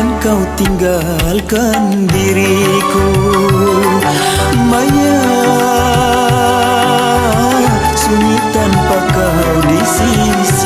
jangan kau tinggalkan diriku Maya. Sunyi tanpa kau di sisi